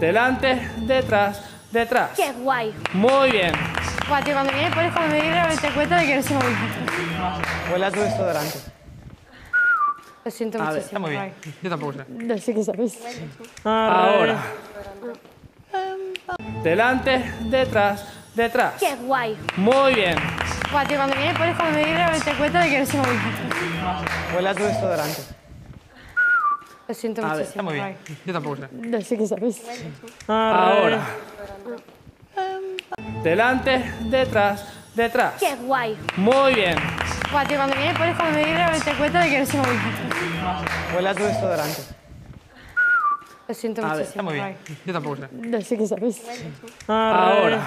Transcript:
Delante, detrás, detrás. ¡Qué guay! Muy bien. Guau, tío, cuando vienes pones como medida te cuenta de que eres un Huele a tu desodorante. Lo siento muchísimo. está muy bien. Yo tampoco sé. No sé qué sabes. Ahora. Delante, detrás, detrás. ¡Qué guay! Muy bien. Guau, tío, cuando vienes pones como medida te cuenta de que eres un Huele a tu desodorante. Lo siento A ver, muchísimo. está muy bien. Yo tampoco sé. No sé qué sabes. Ahora. Delante, detrás, detrás. ¡Qué guay! Muy bien. Guau, tío, cuando vienes pones como medida te cuenta de que eres un Huele a tu desodorante. Lo siento A ver, muchísimo. está muy bien. Yo tampoco sé. No sé qué sabes. Ahora.